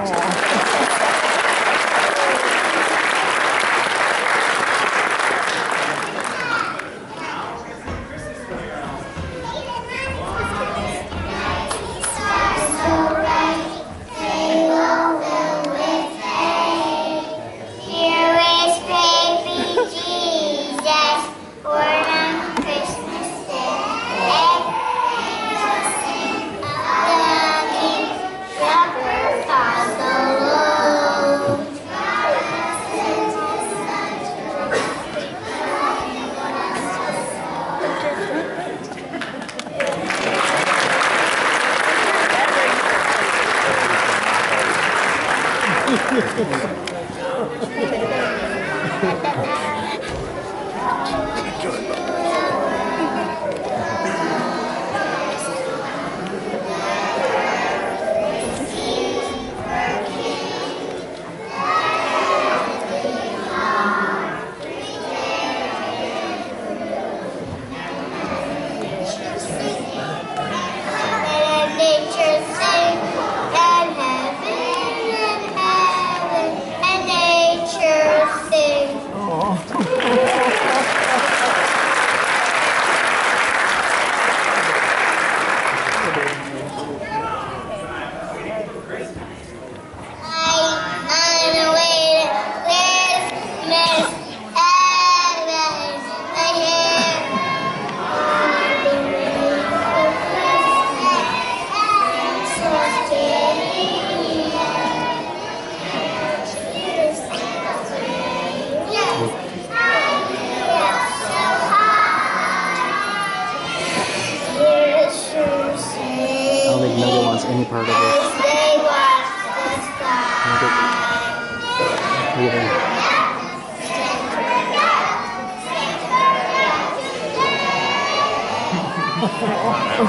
any Hehehehe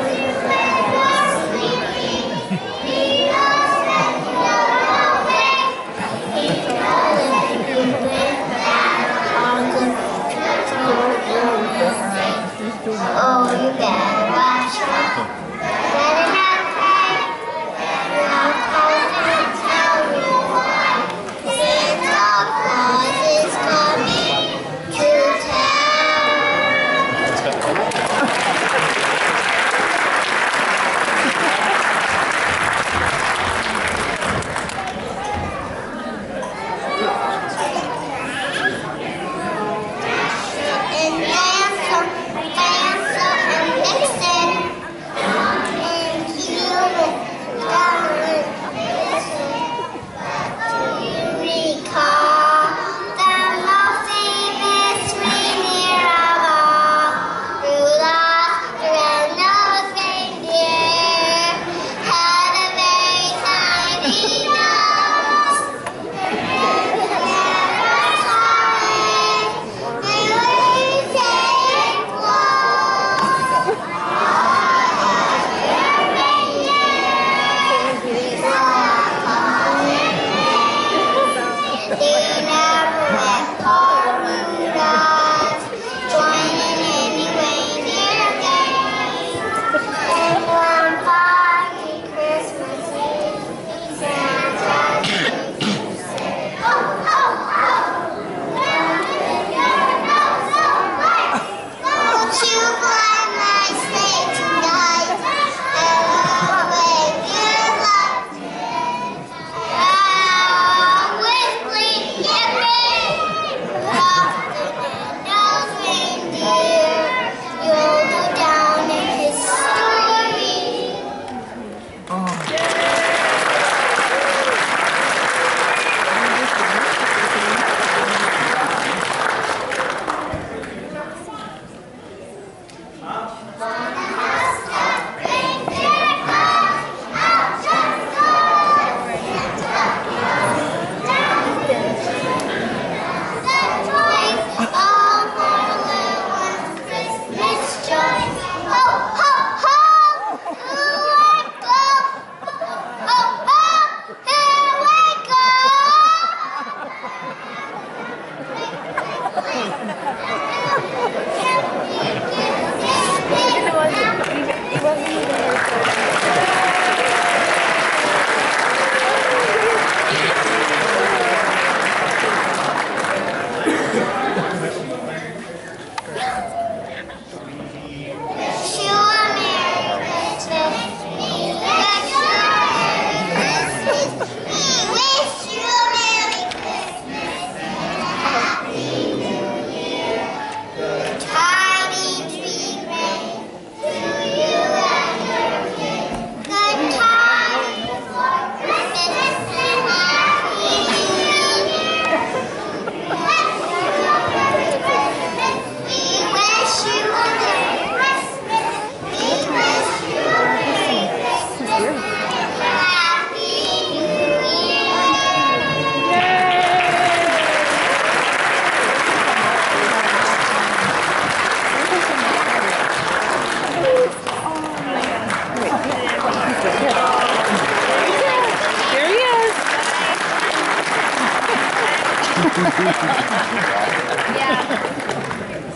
yeah.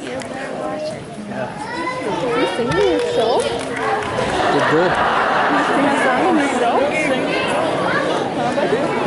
You better watch it. Yeah. You singing yourself? You're good. You sing yourself? How about you?